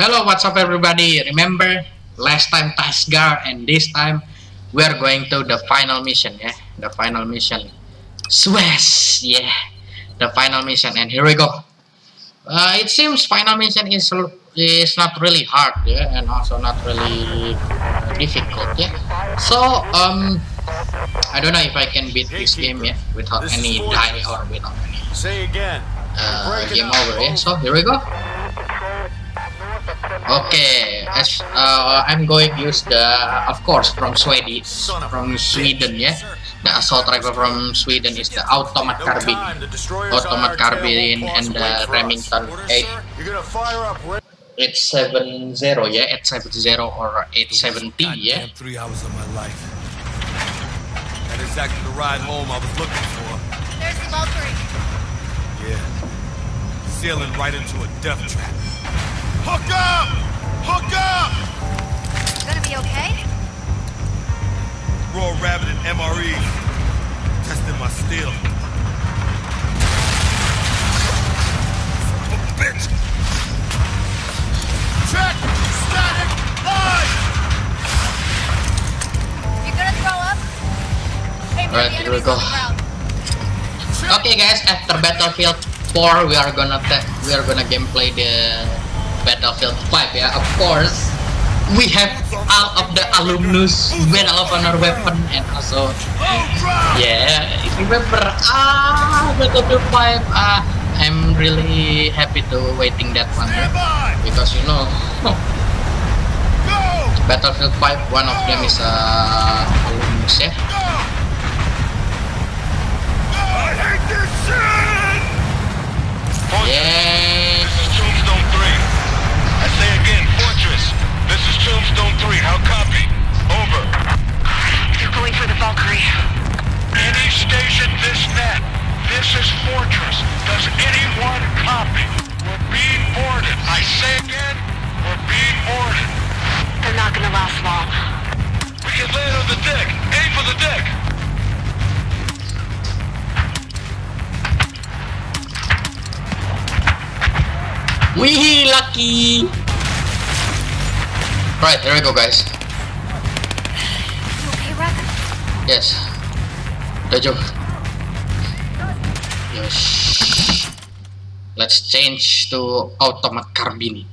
Hello, what's up everybody? Remember last time Tashgar and this time we are going to the final mission, yeah? The final mission. Suez, yeah. The final mission and here we go. Uh, it seems final mission is is not really hard, yeah, and also not really uh, difficult, yeah. So, um, I don't know if I can beat this game, yeah, without any die or without any uh, game over, yeah. So here we go. Okay, as uh, I'm going to use the, of course, from Sweden, from Sweden, yeah. The assault rifle from Sweden is the automatic No carbine, time. The destroyers automatic carbine, and the wait for us. Remington Orders, 8 sir? You're gonna fire up. Where? 870, yeah, 870 or 870, yeah. Three hours of my life. That is exactly the ride home I was looking for. There's the Valkyrie. Yeah. Sailing right into a death trap. Hook up! Hook up! Gonna be okay? Raw Rabbit and MRE. Testing my steel. Son of a bitch! Check! Static! Line! You gonna throw up? Hey, man, Alright, the here we enemy's go. on the ground. Okay, guys, after Battlefield 4, we are gonna ta- we are gonna gameplay the Battlefield 5, yeah. Of course, we have all of the alumnus Medal of Honor weapon and also yeah. Remember, ah, Battlefield 5. Ah, I'm really happy to waiting that one by! because you know! Battlefield 5, one of them is uh, alumnus, shit! Yeah. Tombstone 3. How copy? Over. They're going for the Valkyrie. Any station this net. This is Fortress. Does anyone copy? We're being boarded. I say again, we're being boarded. They're not gonna last long. We can land on the deck. Aim for the deck. Wee lucky. Right, here we go, guys. You okay? Yes. Yes. Let's change to automatic carbine.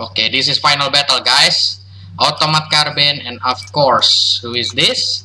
Okay, this is final battle, guys. Automatic carbine, and of course, who is this?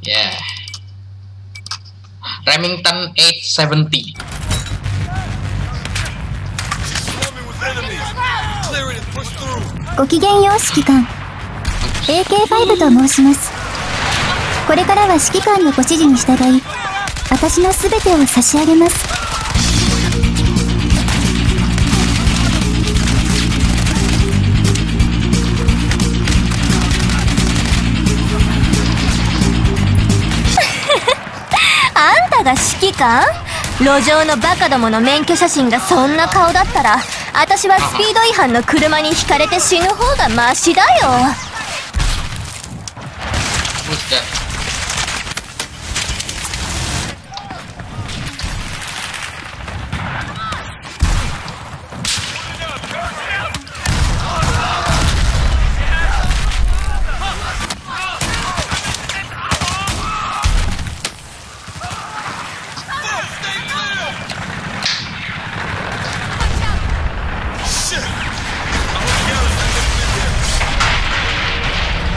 Yeah. Remington 870. ごきげんよう指揮官。AK5 と申します。これからは指揮官のご指示に従い私の全てを差し上げます。あんたが指揮官？路上のバカどもの免許写真がそんな顔だったら私はスピード違反の車にひかれて死ぬ方がマシだよ。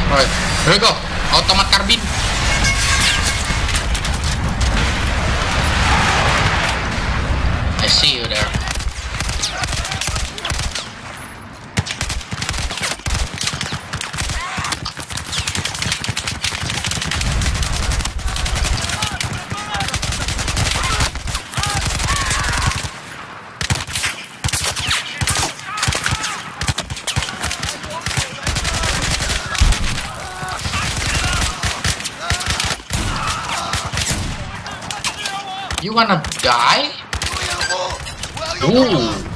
Here we go. Automatic carbine. You wanna die? Ooh.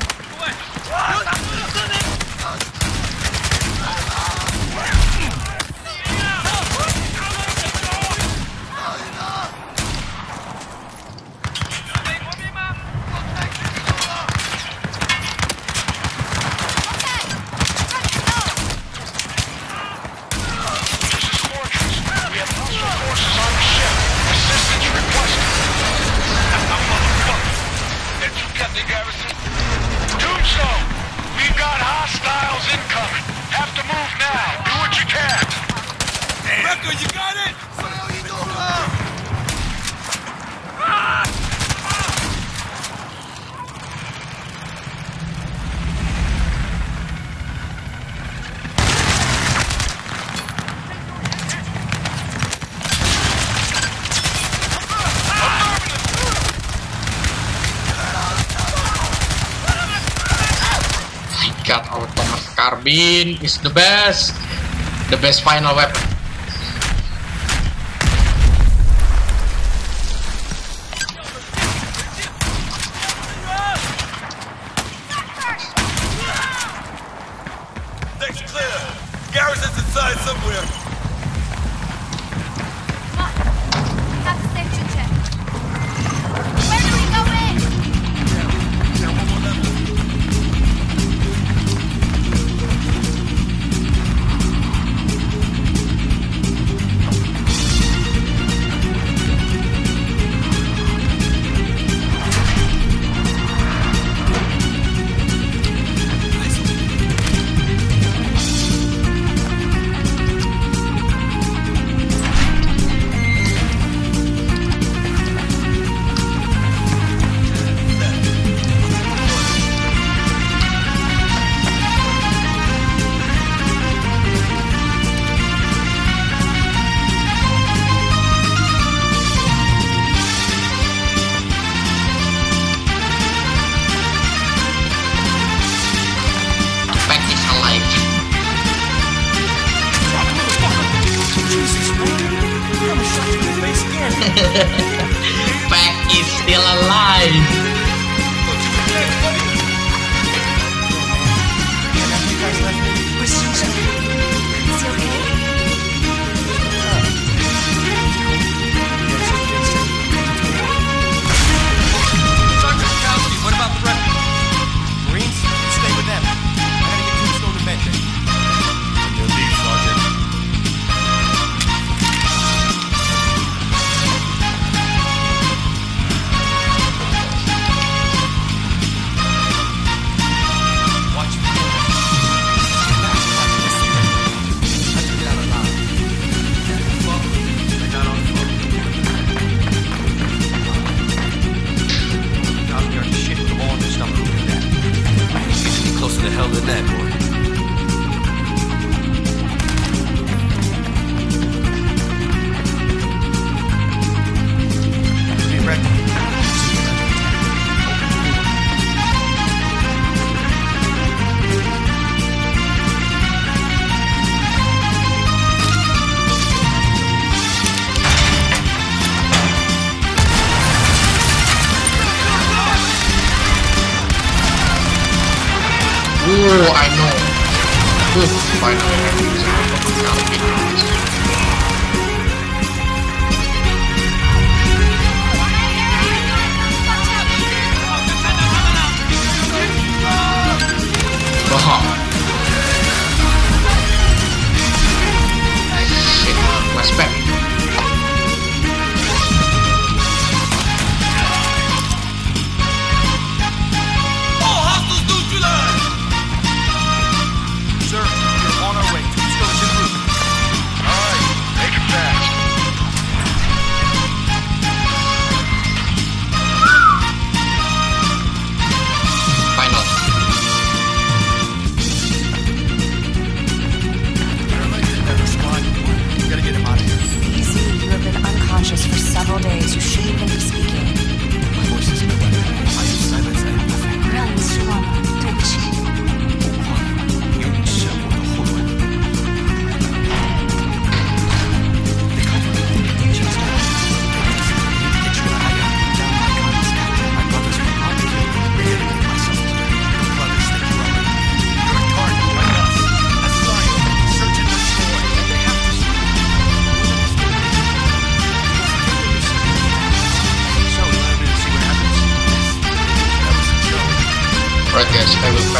Bean is the best. The best final weapon. the network. Finally, the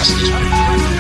justice.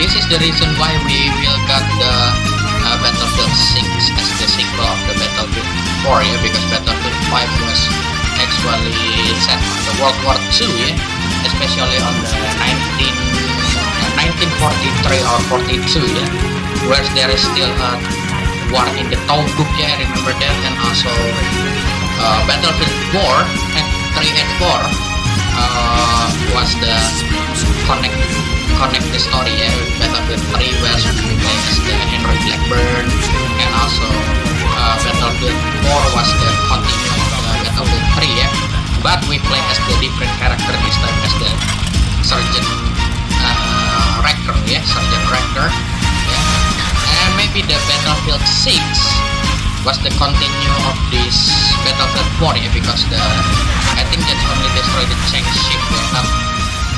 This is the reason why we will got the uh, Battlefield 6 as the sequel of the Battlefield 4 yeah because Battlefield 5 was actually set on the World War II yeah especially on the 19 uh, 1943 or 42 yeah where there is still a war in the Tobruk yeah remember that? And also uh, Battlefield 4 and 3 and 4 uh, was the connect connect the story ya Battlefield 3 where we play as the Henry Blackburn and also uh, Battlefield 4 was the continue of the Battlefield 3 ya but we play as the different character this time as the Sergeant uh, Recker ya Sergeant Recker ya and maybe the Battlefield 6 was the continue of this Battlefield 4 ya because the I think that's only destroy the tank ship not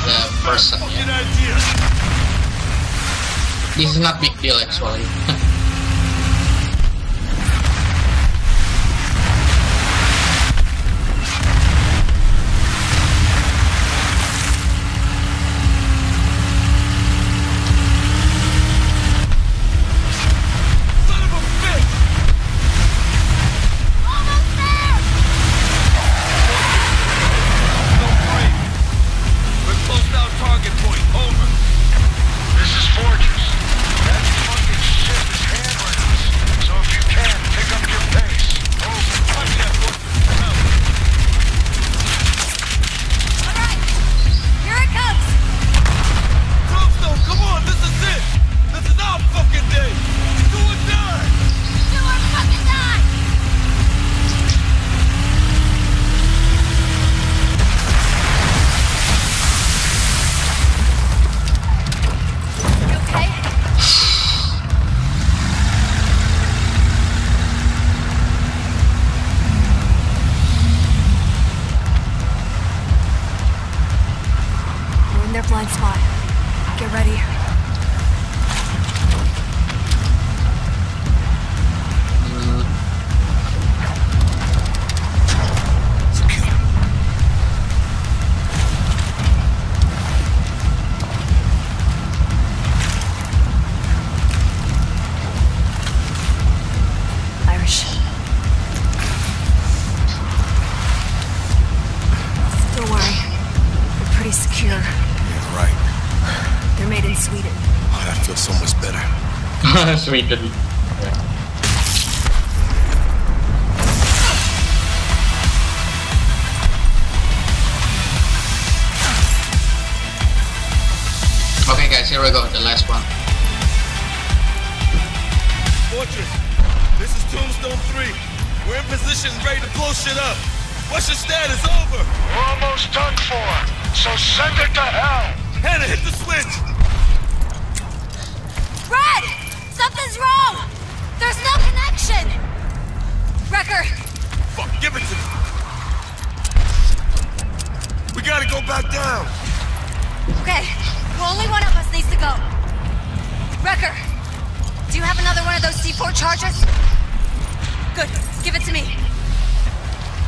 the person idea. this is not big deal actually their blind spot. Get ready. Sweden Okay guys, here we go, the last one. Fortress, this is Tombstone 3. We're in position, ready to blow shit up. What's your status? Over. We're almost done for. So send it to hell. Hannah, hit the switch! Something's wrong! There's no connection! Recker, Fuck, give it to me. We gotta go back down. okay, only one of us needs to go. Recker, do you have another one of those C4 charges? Good, give it to me.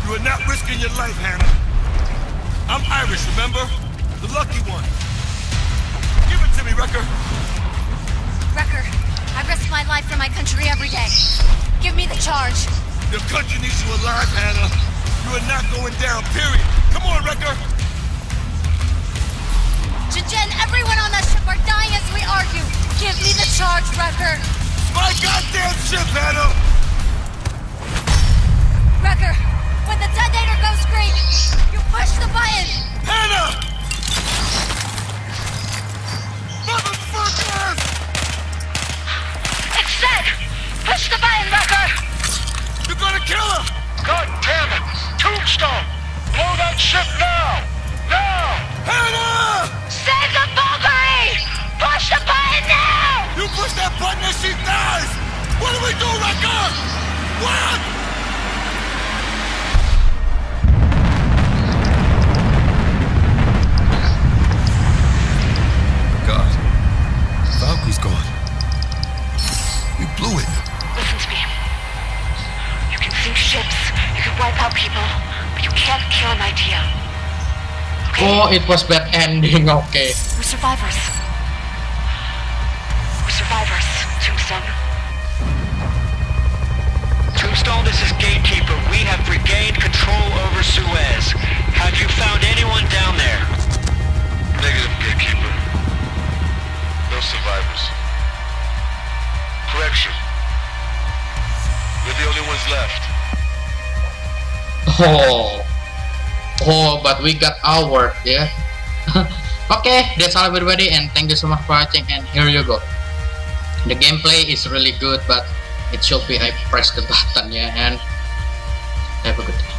You are not risking your life, Hannah. I'm Irish, remember? The lucky one. Give it to me, Recker. Recker, I risk my life for my country every day. Give me the charge. Your country needs you alive, Hannah. You are not going down, period. Come on, Recker. Jen, everyone on that ship are dying as we argue. Give me the charge, Recker. My goddamn ship, Hannah! Recker, when the detonator goes green, you push the button. Hannah! Push the button, Recker. You're gonna kill her! God damn it! Tombstone! Blow that ship now! Now! Hannah! Save the Valkyrie! Push the button now! You push that button and she dies! What do we do, Recker? What? Kill an idea. Oh, it was bad ending. Okay. We're survivors. We're survivors. Tombstone. Tombstone, this is Gatekeeper. We have regained control over Suez. Have you found anyone down there? Negative, Gatekeeper. No survivors. Correction. We're the only ones left. Oh, oh, but we got our work, yeah. okay, that's all everybody, and thank you so much for watching. And here you go. The gameplay is really good, but it should be I press the button, yeah. And have a good day.